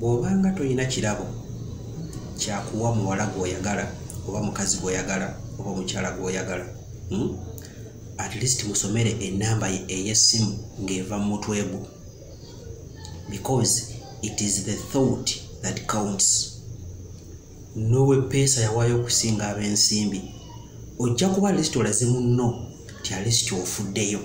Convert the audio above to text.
bw'obanga tolina kirabo kyakuwa muwala gw'oyagala oba mukazi gw'oyagala oba omukyala gw'oyagala hmm? at least musomere enamba ye ey'essimu ng'eva mu mutwe gwo. Because it is the thought that counts. Nowe peesa yawaayo okusinga ab'ensimbi ojja kuba lisiti olaze munno ti alisiti ofuddeyo.